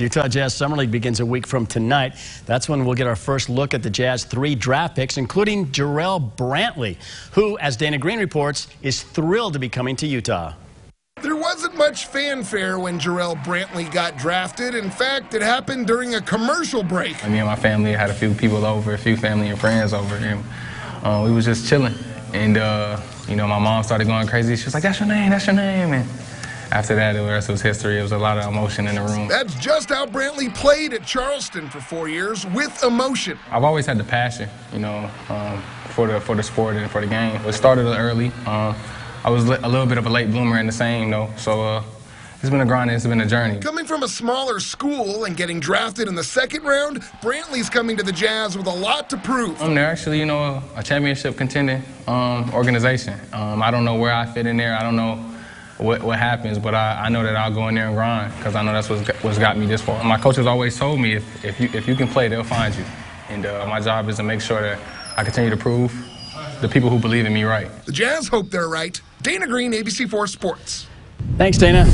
Utah Jazz Summer League begins a week from tonight. That's when we'll get our first look at the Jazz three draft picks, including Jarrell Brantley, who, as Dana Green reports, is thrilled to be coming to Utah. There wasn't much fanfare when Jarrell Brantley got drafted. In fact, it happened during a commercial break. Me and my family had a few people over, a few family and friends over, and uh, we was just chilling. And, uh, you know, my mom started going crazy. She was like, that's your name, that's your name. And after that, the rest was history. It was a lot of emotion in the room. That's just how Brantley played at Charleston for four years with emotion. I've always had the passion, you know, um, for the for the sport and for the game. It started early. Uh, I was a little bit of a late bloomer in the same, though. So uh, it's been a grind. It's been a journey. Coming from a smaller school and getting drafted in the second round, Brantley's coming to the Jazz with a lot to prove. Um, they're actually, you know, a championship contending um, organization. Um, I don't know where I fit in there. I don't know what, what happens, but I, I know that I'll go in there and grind because I know that's what's, what's got me this far. My coaches always told me if, if, you, if you can play, they'll find you. And uh, my job is to make sure that I continue to prove the people who believe in me right. The Jazz hope they're right. Dana Green, ABC4 Sports. Thanks, Dana.